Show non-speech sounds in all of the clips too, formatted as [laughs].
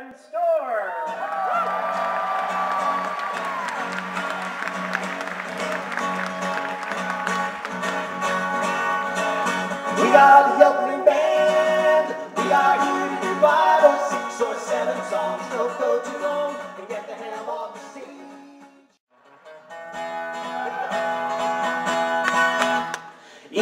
and Storm.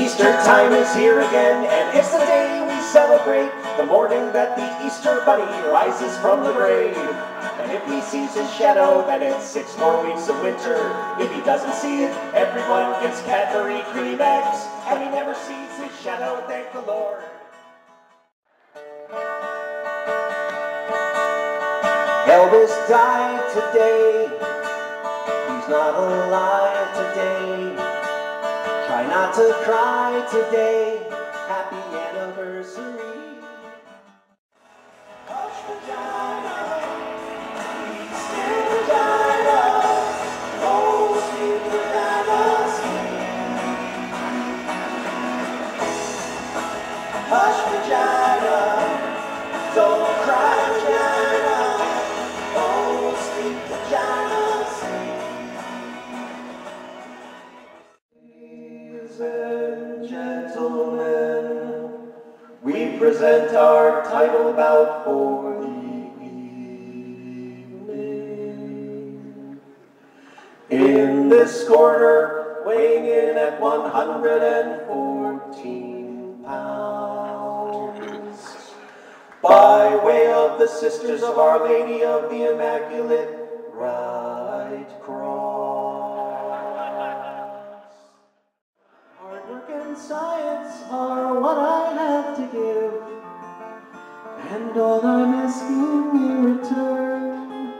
Easter time is here again, and it's the day we celebrate the morning that the Easter bunny rises from the grave. And if he sees his shadow, then it's six more weeks of winter. If he doesn't see it, everyone gets Cadbury cream eggs, and he never sees his shadow, thank the Lord. Elvis died today. He's not alive today. Not to cry today. And gentlemen, we present our title bout for the evening. In this corner, weighing in at 114 pounds, by way of the Sisters of Our Lady of the Immaculate Right Cross. And science are what I have to give, and all I'm asking in return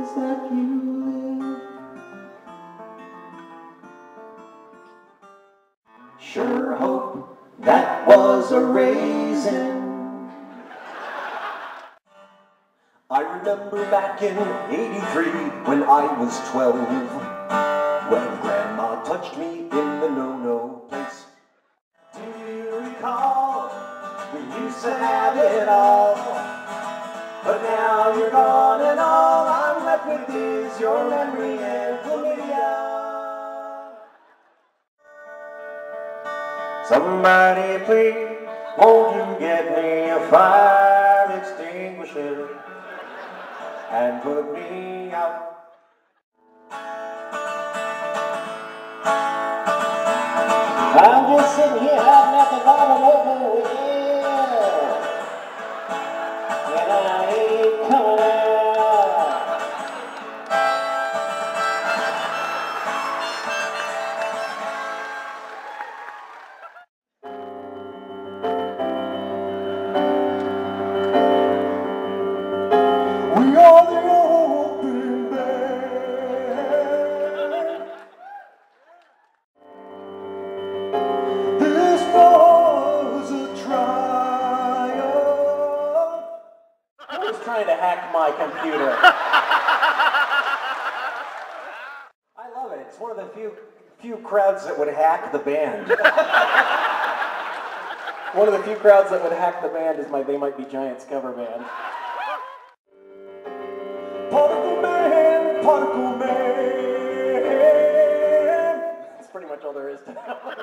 is that you live. Sure hope that was a raisin. I remember back in 83 when I was 12, when Grandma touched me in the no-no place. To have it all. But now you're gone and all I'm left with is your memory and chlamydia. Somebody please, won't you get me a fire extinguisher and put me out? One of the few crowds that would hack the band is my They Might Be Giants cover band. Particle Man, Particle Man. That's pretty much all there is to that one.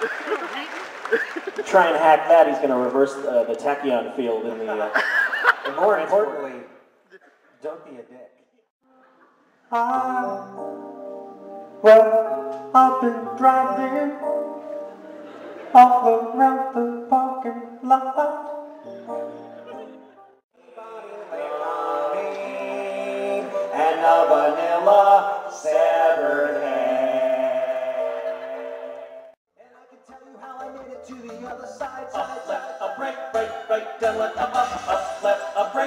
[laughs] Try and hack that, he's going to reverse uh, the tachyon field in the. Uh, [laughs] and more importantly, don't be a dick. I, well, I've been driving all around the parking lot. And a vanilla severed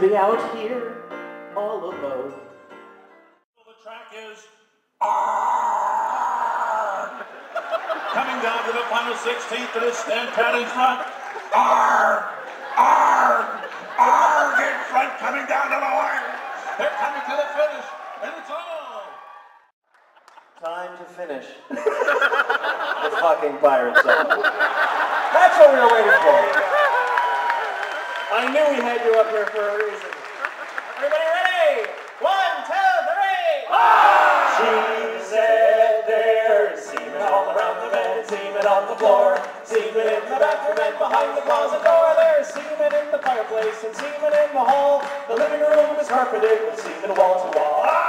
to be out here all alone. The track is Coming down to the final 16th, it is Stan Pat in front. Arg! Arg! Arg in front, coming down to the wire. They're coming to the finish, and it's all. Time to finish. the fucking pirate song. That's what we were waiting for. I knew we had you up here for a reason. Everybody ready? One, two, three. She said there's semen all around the bed, semen on the floor, semen in the bathroom and behind the closet door. There's semen in the fireplace and semen in the hall. The living room is carpeted with semen wall to wall. Ah!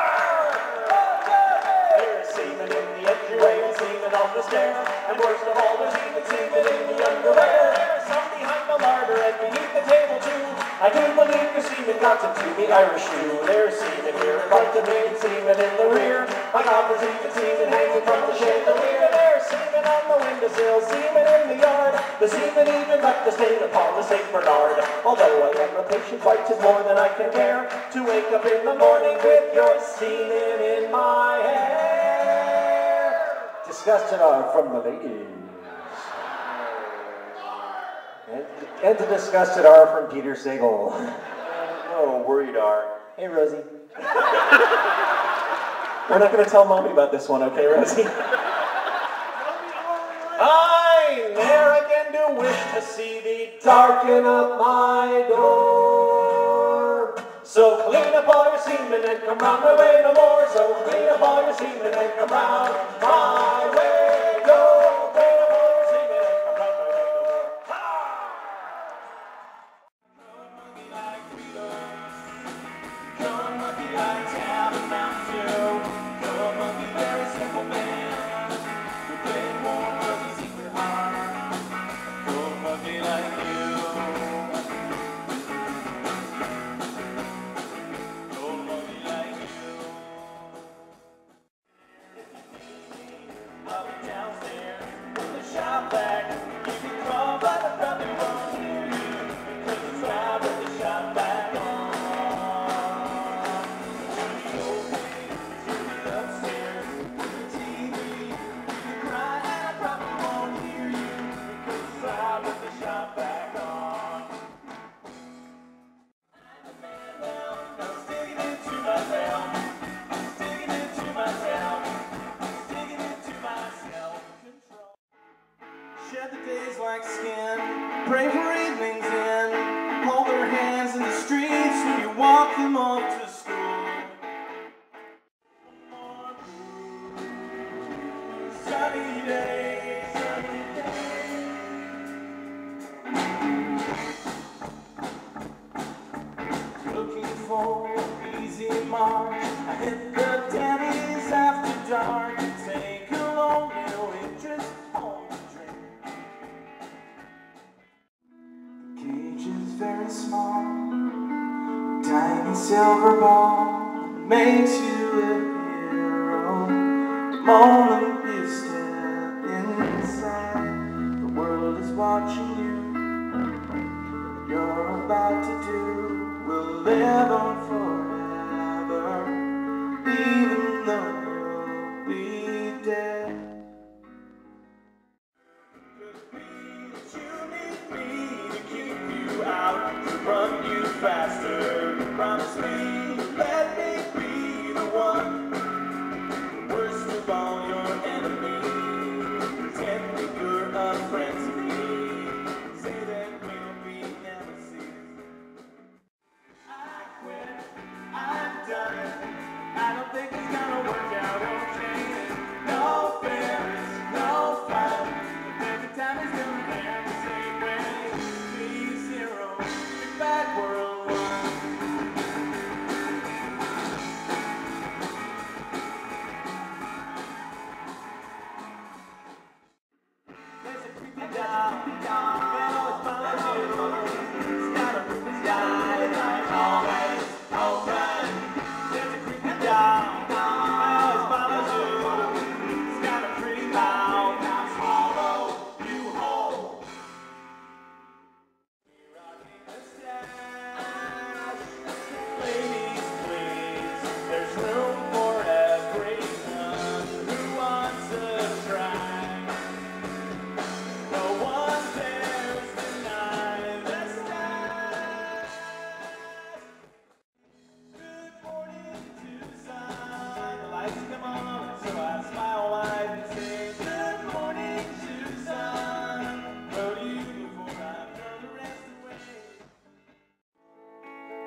There's semen in the entryway and semen on the stairs. And worst of all, there's even semen in the underwear. There's some the larder and beneath the table too. I do believe the semen got into the Irish shoe. There's semen here in front of me and semen in the rear. I got the semen, semen hanging from the chandelier. There's semen on the windowsill, semen in the yard. The semen even left a stain upon the St. Bernard. Although I am a patient white, tis more than I can bear to wake up in the morning with your semen in my hair. Disgusted are from the ladies. And, and the disgusted are from Peter Sagal. [laughs] Oh, worried are. Hey, Rosie. We're not going to tell mommy about this one, okay, Rosie? I ne'er again do wish to see thee darken up my door. So clean up all your semen and come round my way no more. So clean up all your semen and come round my way silver ball makes you a hero. Moment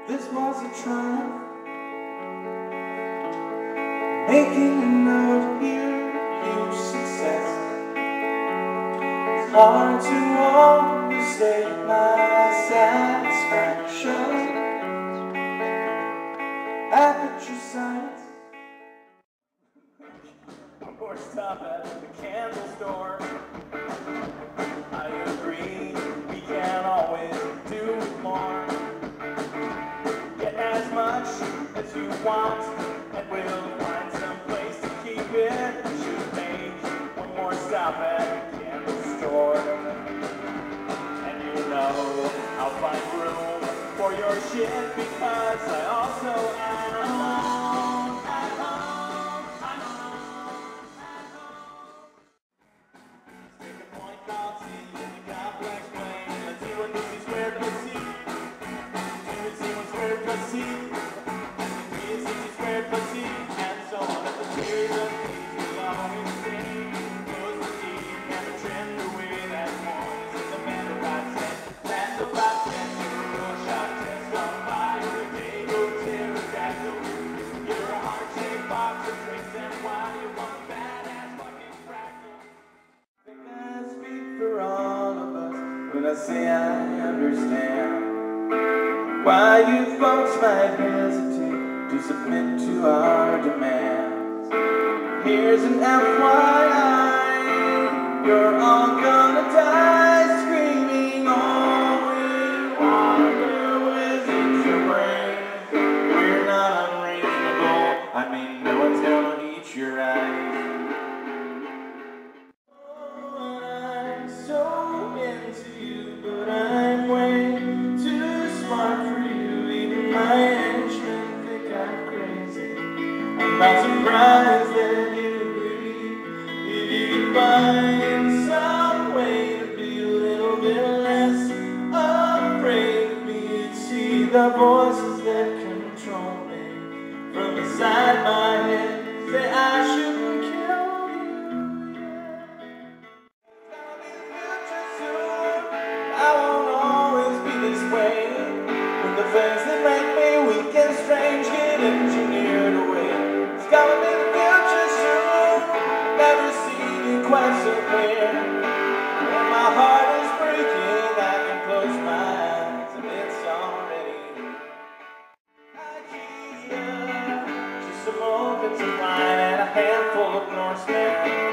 This was a triumph, making a note here, huge success. It's hard to overstate my satisfaction. Aperture science. course stop at the candle store. shit because I I say I understand why you folks might hesitate to submit to our demands. Here's an FYI, you're all gonna die screaming all we want to do is eat your brains. We're not unreasonable, I mean no one's gonna eat your eyes. my of wine and a handful of Norsemen.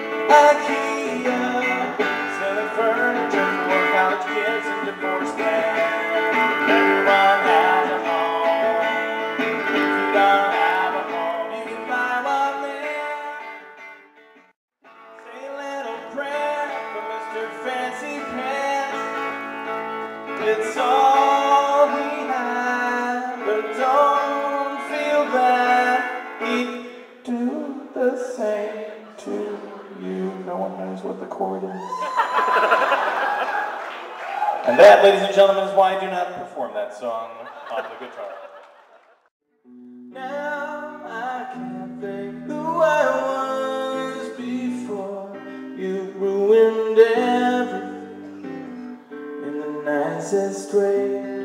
what the chord is. and that, ladies and gentlemen, is why I do not perform that song on the guitar. Now I can't think who I was before you ruined everything in the nicest way.